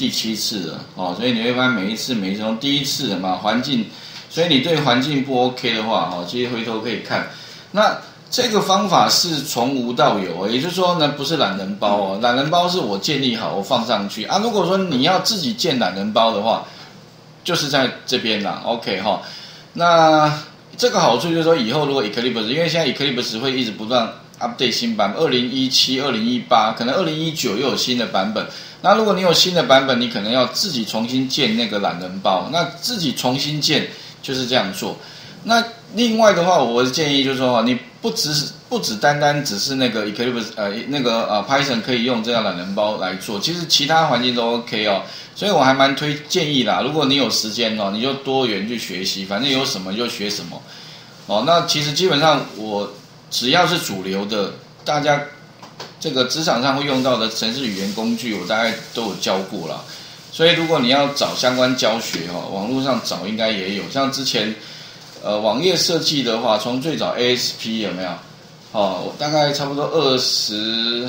第七次了哦，所以你会发现每一次每一次从第一次的嘛环境，所以你对环境不 OK 的话哦，其实回头可以看。那这个方法是从无到有，也就是说呢，不是懒人包哦，懒人包是我建立好我放上去啊。如果说你要自己建懒人包的话，就是在这边啦，OK 哈。那这个好处就是说，以后如果 Eclipse，因为现在 Eclipse 会一直不断 update 新版，二零一七、二零一八，可能二零一九又有新的版本。那如果你有新的版本，你可能要自己重新建那个懒人包。那自己重新建就是这样做。那另外的话，我的建议就是说，你不只是不只单单只是那个 Eclipse，呃，那个呃 Python 可以用这样懒人包来做，其实其他环境都 OK 哦。所以我还蛮推建议啦，如果你有时间哦，你就多元去学习，反正有什么就学什么。哦，那其实基本上我只要是主流的，大家这个职场上会用到的城市语言工具，我大概都有教过了。所以如果你要找相关教学哈，网络上找应该也有。像之前呃网页设计的话，从最早 ASP 有没有？哦，大概差不多二十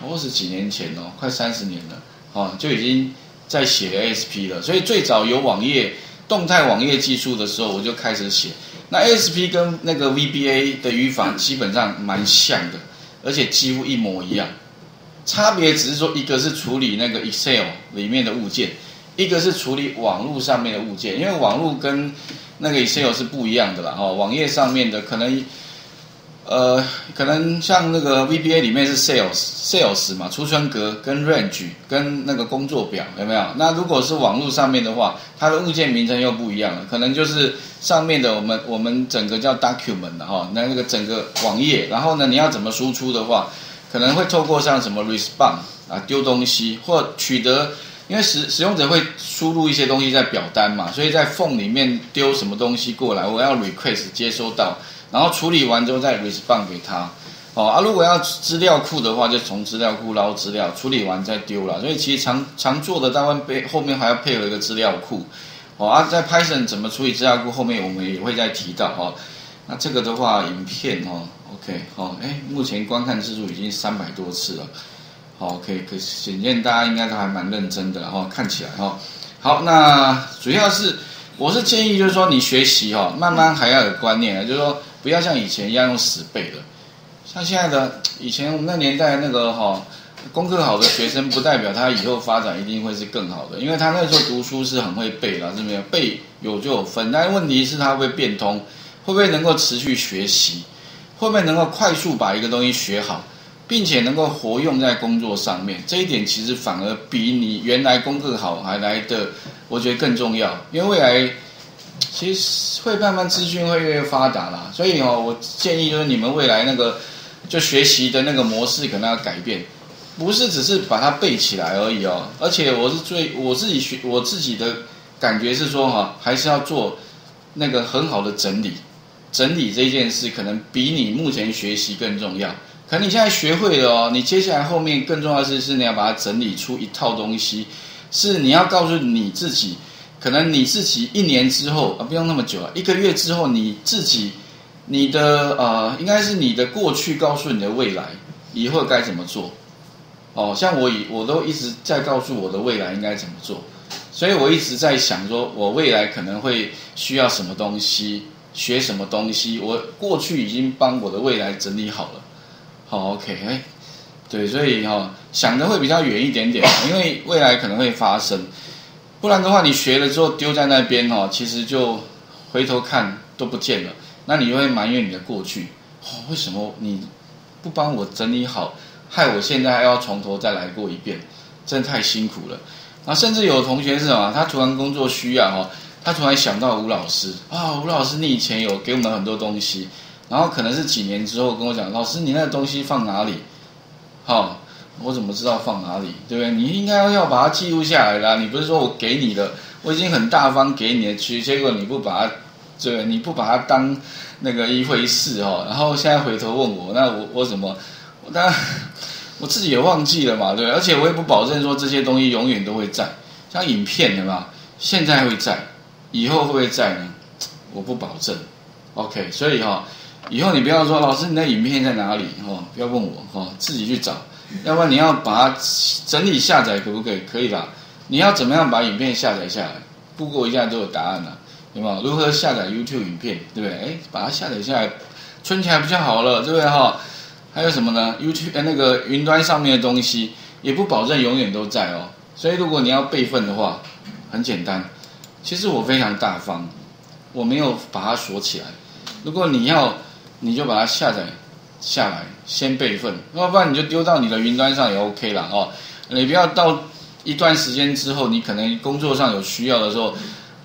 二十几年前哦，快三十年了。哦，就已经在写 ASP 了，所以最早有网页动态网页技术的时候，我就开始写。那 SP 跟那个 VBA 的语法基本上蛮像的，而且几乎一模一样，差别只是说一个是处理那个 Excel 里面的物件，一个是处理网络上面的物件，因为网络跟那个 Excel 是不一样的啦。哦，网页上面的可能。呃，可能像那个 VBA 里面是 sales sales 嘛，储存格跟 range 跟那个工作表有没有？那如果是网络上面的话，它的物件名称又不一样了，可能就是上面的我们我们整个叫 document 的哈，那那个整个网页，然后呢你要怎么输出的话，可能会透过像什么 respond 啊丢东西或取得，因为使使用者会输入一些东西在表单嘛，所以在 phone 里面丢什么东西过来，我要 request 接收到。然后处理完之后再 respond 给他，哦啊，如果要资料库的话，就从资料库捞资料，处理完再丢了。所以其实常常做的，当然背后面还要配合一个资料库，哦啊，在 Python 怎么处理资料库，后面我们也会再提到哦。那这个的话，影片哦，OK，好，哎，目前观看次数已经三百多次了，好，OK，可显见大家应该都还蛮认真的，哦，看起来哦，好，那主要是我是建议就是说你学习哦，慢慢还要有观念，就是说。不要像以前一样用死背的，像现在的以前我们那年代那个哈，功课好的学生不代表他以后发展一定会是更好的，因为他那时候读书是很会背了，是没有背有就有分，但问题是他会变通，会不会能够持续学习，会不会能够快速把一个东西学好，并且能够活用在工作上面，这一点其实反而比你原来功课好还来的，我觉得更重要，因为未来。其实会慢慢资讯会越来越发达啦，所以哦，我建议就是你们未来那个就学习的那个模式可能要改变，不是只是把它背起来而已哦。而且我是最我自己学我自己的感觉是说哈，还是要做那个很好的整理，整理这件事可能比你目前学习更重要。可能你现在学会了哦，你接下来后面更重要的是是你要把它整理出一套东西，是你要告诉你自己。可能你自己一年之后啊，不用那么久啊，一个月之后你自己，你的呃，应该是你的过去告诉你的未来，以后该怎么做？哦，像我以我都一直在告诉我的未来应该怎么做，所以我一直在想说，我未来可能会需要什么东西，学什么东西，我过去已经帮我的未来整理好了。好，OK，哎，对，所以哈，想的会比较远一点点，因为未来可能会发生。不然的话，你学了之后丢在那边哦，其实就回头看都不见了。那你就会埋怨你的过去，哦，为什么你不帮我整理好，害我现在还要从头再来过一遍，真的太辛苦了。然后甚至有同学是什么，他突然工作需要哦，他突然想到吴老师啊，吴老师你以前有给我们很多东西，然后可能是几年之后跟我讲，老师你那个东西放哪里？好。我怎么知道放哪里？对不对？你应该要把它记录下来啦。你不是说我给你的，我已经很大方给你的，去结果你不把它，对，你不把它当那个一回事哦。然后现在回头问我，那我我怎么？我当然我自己也忘记了嘛，对不对。而且我也不保证说这些东西永远都会在，像影片对吧？现在会在，以后会不会在呢？我不保证。OK，所以哈，以后你不要说老师你那影片在哪里哦，不要问我哈，自己去找。要不然你要把它整理下载可不可以？可以啦。你要怎么样把影片下载下来？Google 一下都有答案了，有没有？如何下载 YouTube 影片，对不对？哎，把它下载下来，存起来不就好了，对不对哈？还有什么呢？YouTube 那个云端上面的东西也不保证永远都在哦。所以如果你要备份的话，很简单。其实我非常大方，我没有把它锁起来。如果你要，你就把它下载下来，先备份，要不然你就丢到你的云端上也 OK 了哦。你不要到一段时间之后，你可能工作上有需要的时候，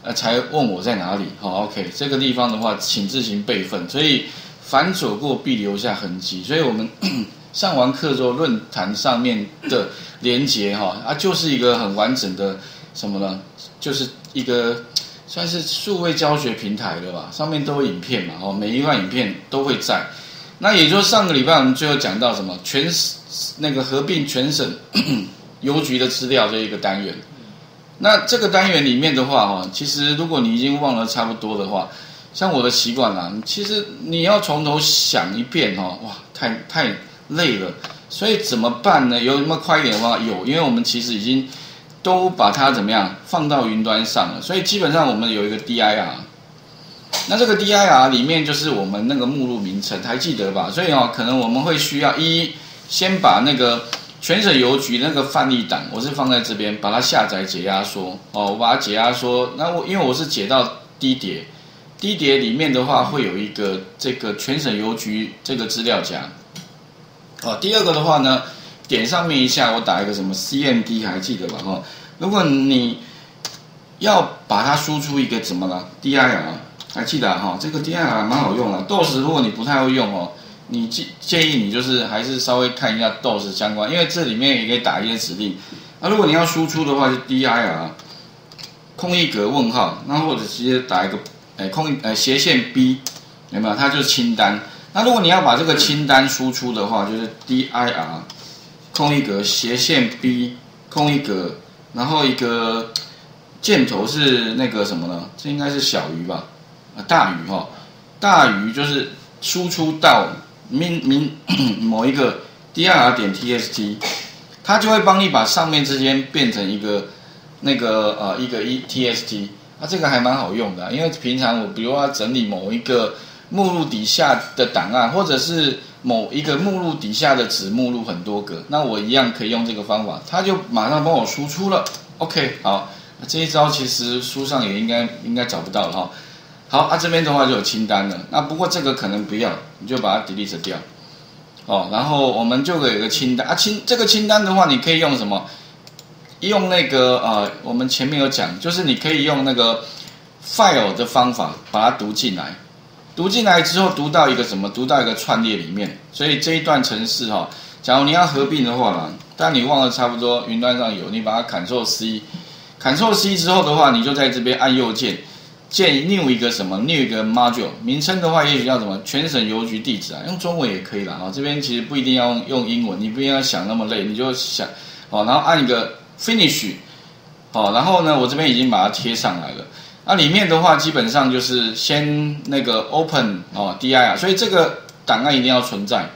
呃，才问我在哪里。好，OK，这个地方的话，请自行备份。所以凡走过必留下痕迹。所以我们 上完课之后，论坛上面的连接哈，啊，就是一个很完整的什么呢？就是一个算是数位教学平台的吧，上面都有影片嘛，哦，每一段影片都会在。那也就是上个礼拜我们最后讲到什么全那个合并全省 邮局的资料这一个单元。那这个单元里面的话，哈，其实如果你已经忘了差不多的话，像我的习惯啦，其实你要从头想一遍，哈，哇，太太累了。所以怎么办呢？有什么快一点的方法？有，因为我们其实已经。都把它怎么样放到云端上了，所以基本上我们有一个 DIR，那这个 DIR 里面就是我们那个目录名称，还记得吧？所以哦，可能我们会需要一先把那个全省邮局那个范例档，我是放在这边，把它下载解压缩哦，我把它解压缩，那我因为我是解到低碟，低碟里面的话会有一个这个全省邮局这个资料夹，哦，第二个的话呢。点上面一下，我打一个什么 CMD 还记得吧？哈，如果你要把它输出一个怎么了 DIR，还记得哈？这个 DIR 蛮好用的。DOS 如果你不太会用哦，你建建议你就是还是稍微看一下 DOS 相关，因为这里面也可以打一些指令。那如果你要输出的话，就 DIR 空一格问号，那或者直接打一个哎空呃斜线 B，有没有？它就是清单。那如果你要把这个清单输出的话，就是 DIR。空一格斜线 B 空一格，然后一个箭头是那个什么呢？这应该是小鱼吧？啊，大于哈，大于就是输出到 min min 某一个 dir 点 txt，它就会帮你把上面之间变成一个那个呃一个一 txt，啊，这个还蛮好用的，因为平常我比如要整理某一个目录底下的档案，或者是。某一个目录底下的子目录很多个，那我一样可以用这个方法，它就马上帮我输出了。OK，好，这一招其实书上也应该应该找不到了哈。好，啊这边的话就有清单了，那不过这个可能不要，你就把它 delete 掉。哦，然后我们就有一个清单啊清这个清单的话，你可以用什么？用那个呃，我们前面有讲，就是你可以用那个 file 的方法把它读进来。读进来之后，读到一个什么？读到一个串列里面。所以这一段程式哈，假如你要合并的话啦，但你忘了差不多云端上有，你把它 Ctrl C，Ctrl C 之后的话，你就在这边按右键，建 new 一个什么？new 一个 module 名称的话，也许叫什么？全省邮局地址啊，用中文也可以啦。啊，这边其实不一定要用英文，你不一定要想那么累，你就想哦，然后按一个 finish，好，然后呢，我这边已经把它贴上来了。那里面的话，基本上就是先那个 open 哦 di 啊所以这个档案一定要存在。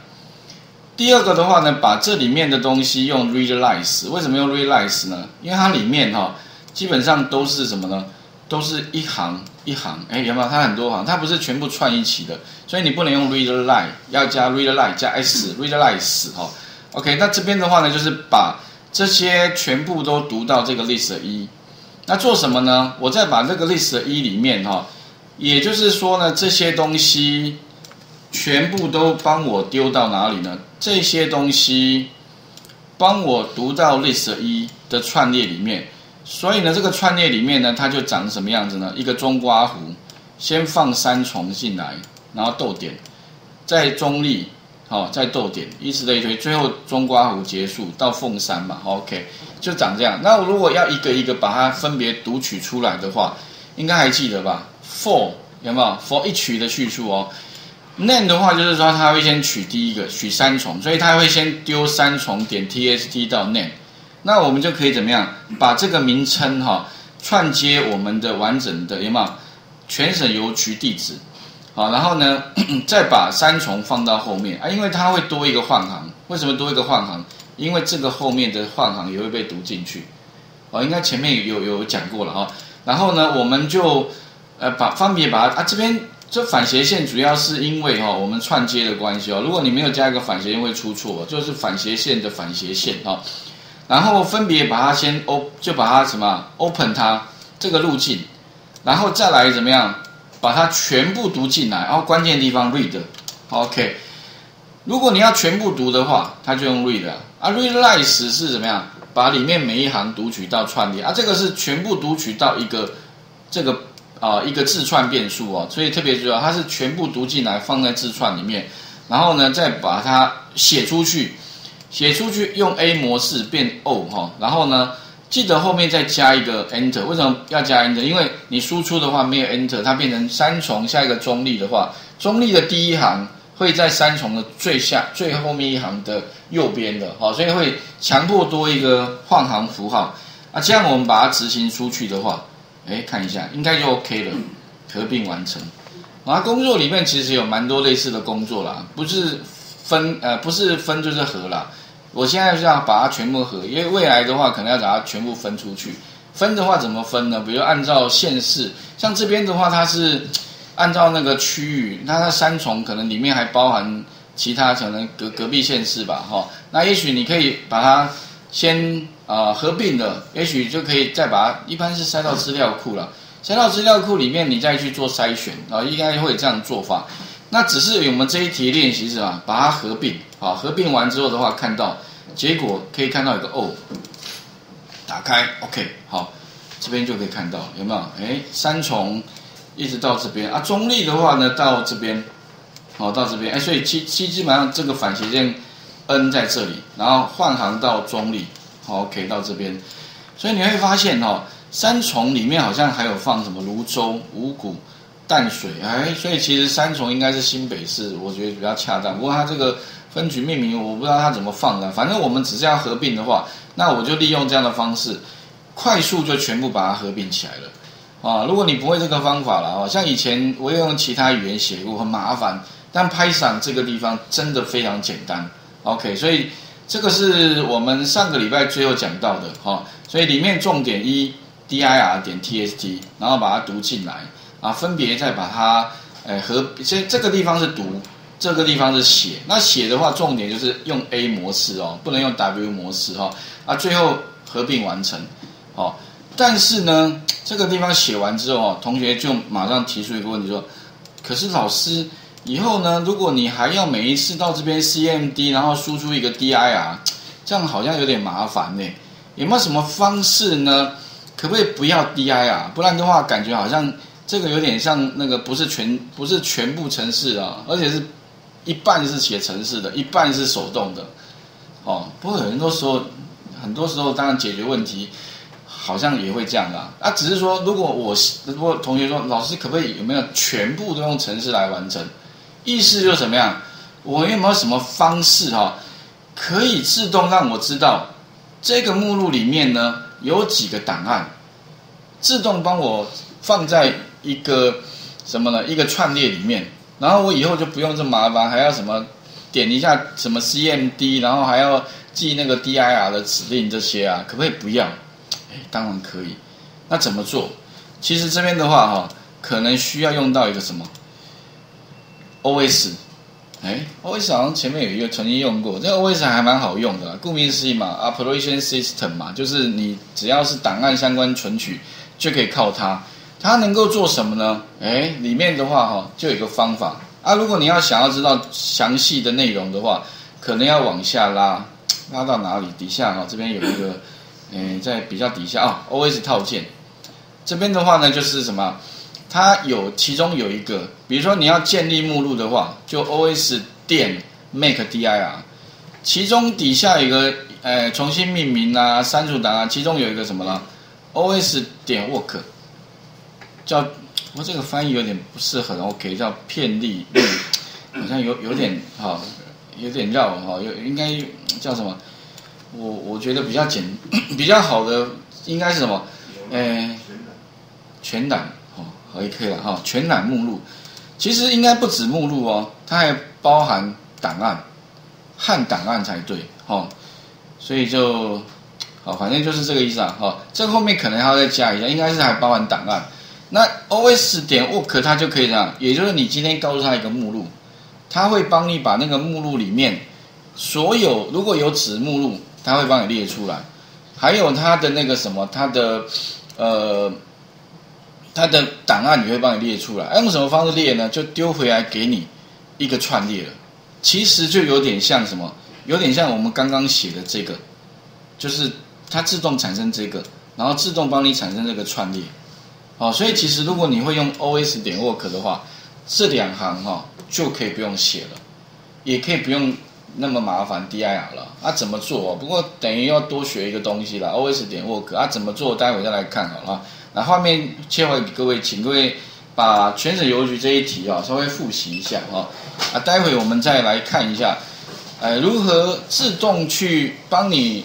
第二个的话呢，把这里面的东西用 realize，为什么用 realize 呢？因为它里面哈，基本上都是什么呢？都是一行一行，哎，有没有？它很多行，它不是全部串一起的，所以你不能用 read line，要加 read line 加 s，read lines 哈。OK，那这边的话呢，就是把这些全部都读到这个 list 一。那做什么呢？我再把这个 list 一里面哈，也就是说呢，这些东西全部都帮我丢到哪里呢？这些东西帮我读到 list 一的串列里面。所以呢，这个串列里面呢，它就长什么样子呢？一个中刮弧，先放三重进来，然后逗点，再中立。好，再逗点，以此类推，最后中刮弧结束到凤山嘛，OK，就长这样。那我如果要一个一个把它分别读取出来的话，应该还记得吧？For 有没有？For 一取的叙述哦。Name 的话就是说它会先取第一个，取三重，所以它会先丢三重点 TST 到 Name。那我们就可以怎么样？把这个名称哈串接我们的完整的有没有？全省邮局地址。好，然后呢，再把三重放到后面啊，因为它会多一个换行。为什么多一个换行？因为这个后面的换行也会被读进去，哦，应该前面有有讲过了哈。然后呢，我们就呃把分别把它啊这边这反斜线主要是因为哈我们串接的关系哦，如果你没有加一个反斜线会出错，就是反斜线的反斜线哈。然后分别把它先 O 就把它什么 Open 它这个路径，然后再来怎么样把它全部读进来，然后关键地方 Read，OK。如果你要全部读的话，它就用 read 啊，readlines 是怎么样？把里面每一行读取到串列。啊，这个是全部读取到一个这个啊一个字串变数哦，所以特别重要，它是全部读进来放在字串里面，然后呢再把它写出去，写出去用 A 模式变 O 哈，然后呢记得后面再加一个 Enter，为什么要加 Enter？因为你输出的话没有 Enter，它变成三重下一个中立的话，中立的第一行。会在三重的最下最后面一行的右边的，好，所以会强迫多一个换行符号啊。这样我们把它执行出去的话，哎，看一下应该就 OK 了，合并完成。啊，工作里面其实有蛮多类似的工作啦，不是分呃不是分就是合啦。我现在是要把它全部合，因为未来的话可能要把它全部分出去。分的话怎么分呢？比如按照县市，像这边的话它是。按照那个区域，那它三重可能里面还包含其他可能隔隔壁县市吧，哈。那也许你可以把它先啊合并的，也许就可以再把它，一般是塞到资料库了，塞到资料库里面，你再去做筛选啊，应该会这样做法。那只是我们这一题练习是吧？把它合并，好，合并完之后的话，看到结果可以看到一个 O，打开 OK，好，这边就可以看到有没有？哎，三重。一直到这边啊，中立的话呢，到这边，好到这边，哎，所以基基基本上这个反斜线 n 在这里，然后换行到中立，好 OK 到这边，所以你会发现哦，三重里面好像还有放什么泸州、五股、淡水，哎，所以其实三重应该是新北市，我觉得比较恰当。不过它这个分局命名，我不知道它怎么放的，反正我们只是要合并的话，那我就利用这样的方式，快速就全部把它合并起来了。啊，如果你不会这个方法了啊，像以前我也用其他语言写过，很麻烦。但 Python 这个地方真的非常简单。OK，所以这个是我们上个礼拜最后讲到的哈。所以里面重点一 dir 点 tst，然后把它读进来啊，分别再把它诶和先这个地方是读，这个地方是写。那写的话，重点就是用 A 模式哦，不能用 W 模式哈。啊，最后合并完成，好。但是呢，这个地方写完之后哦，同学就马上提出一个问题说：“可是老师，以后呢，如果你还要每一次到这边 CMD，然后输出一个 DIR，这样好像有点麻烦呢。有没有什么方式呢？可不可以不要 DIR？不然的话，感觉好像这个有点像那个不是全不是全部城市啊，而且是一半是写城市的，一半是手动的。哦，不过很多时候，很多时候当然解决问题。”好像也会这样的啊，只是说，如果我如果同学说，老师可不可以有没有全部都用城市来完成？意思就是怎么样？我有没有什么方式哈，可以自动让我知道这个目录里面呢有几个档案，自动帮我放在一个什么呢？一个串列里面，然后我以后就不用这么麻烦，还要什么点一下什么 CMD，然后还要记那个 DIR 的指令这些啊，可不可以不要？当然可以，那怎么做？其实这边的话哈，可能需要用到一个什么？OS，哎，OS 好像前面有一个曾经用过，这个 OS 还蛮好用的，顾名思义嘛，Operation System 嘛，就是你只要是档案相关存取，就可以靠它。它能够做什么呢？哎，里面的话哈，就有一个方法啊。如果你要想要知道详细的内容的话，可能要往下拉，拉到哪里？底下哈，这边有一个。嗯，在比较底下啊，OS 套件这边的话呢，就是什么？它有其中有一个，比如说你要建立目录的话，就 OS 点 make dir，其中底下有个呃重新命名啊、删除档案，其中有一个什么呢？OS 点 work，叫我这个翻译有点不是很 OK，叫片例，好像有有点哈，有点绕哈，有应该叫什么？我我觉得比较简 比较好的应该是什么？诶，全览哦，可以可以了哈，全览目录，其实应该不止目录哦，它还包含档案，和档案才对哦。所以就好，反正就是这个意思啊。哈，这个后面可能还要再加一下，应该是还包含档案。那 OS 点 work 它就可以这样，也就是你今天告诉他一个目录，他会帮你把那个目录里面所有如果有子目录，他会帮你列出来，还有他的那个什么，他的呃，他的档案也会帮你列出来。用什么方式列呢？就丢回来给你一个串列了。其实就有点像什么，有点像我们刚刚写的这个，就是它自动产生这个，然后自动帮你产生这个串列。哦，所以其实如果你会用 OS 点 work 的话，这两行哈就可以不用写了，也可以不用那么麻烦 dir 了。啊，怎么做？不过等于要多学一个东西了。OS 点 work 啊，怎么做？待会再来看好了。那画面切回给各位，请各位把全省邮局这一题啊稍微复习一下哈。啊，待会我们再来看一下，呃，如何自动去帮你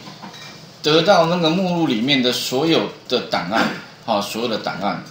得到那个目录里面的所有的档案。好，所有的档案，